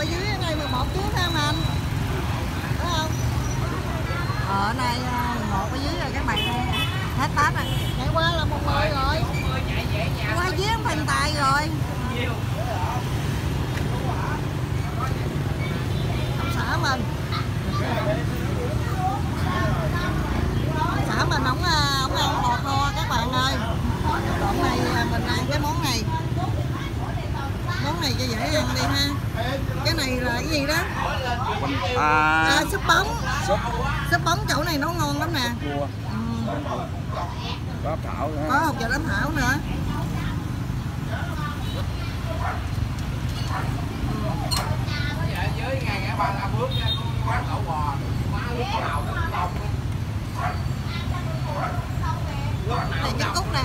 ở dưới nay 11 trước phải không anh. Đúng không? Ở này à, 11 ở dưới rồi các bạn ơi hết tết rồi. Chạy qua là một người rồi. Qua giếng thành tài rồi. Không sợ mình xã mình ổng à, ổng ăn bò kho các bạn ơi đoạn này à, mình ăn cái món này món này cho dễ ăn đi ha. Cái này là cái gì đó? À, à, súp bóng. Súp. Súp bóng chỗ này nó ngon lắm nè. Ừ, có thảo nữa. Có hột vợ đám thảo nữa. Này cái cúc nè.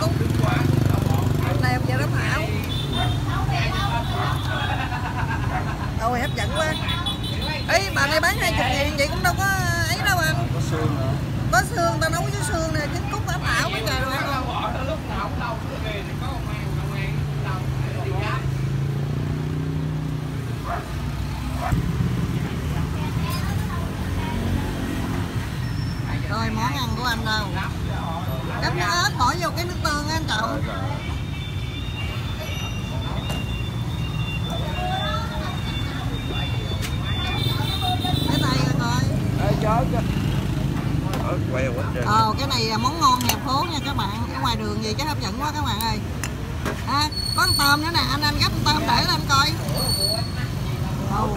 Cúc này hột vợ đám thảo ôi hấp dẫn quá Ê, bà này bán 20 ngàn vậy cũng đâu có ấy đâu anh có xương nữa có xương ta nấu với xương nè trứng cút áp ảo với trời luôn bò nó lúc nào cũng đông cái nghề này có công an công an đông đi giáp rồi món ăn của anh đâu. Gấp nước ớt bỏ vô cái nước tương á anh trọng cái này rồi coi Chớ chứ ở queo quá trời ờ cái này món ngon hẹp phố nha các bạn. Ở ngoài đường gì chắc hấp dẫn quá các bạn ơi. À, có con tôm nữa nè. Anh anh gấp con tôm để lên coi. Ồ,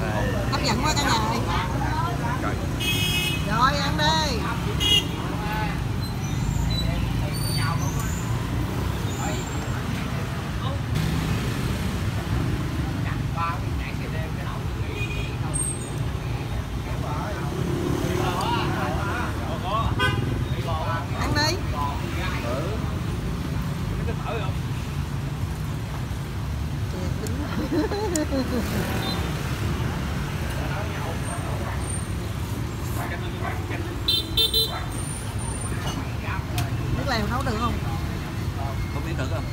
hấp dẫn quá cả nhà ơi. Rồi ăn đi. ba cái nhảy cái đêm cái đầu ăn đi nước lèo nấu được không? Không biết thử không?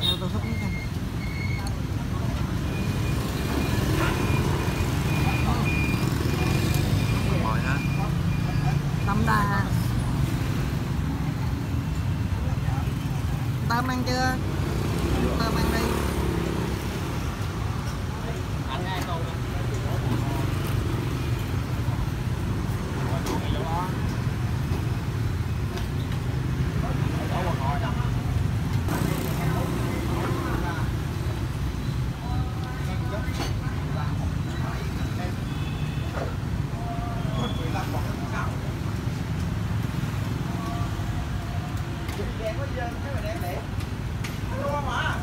Ờ, tôi này. rồi ha Đậm đà Tôm ăn chưa? Tôm ăn đi đẹp quá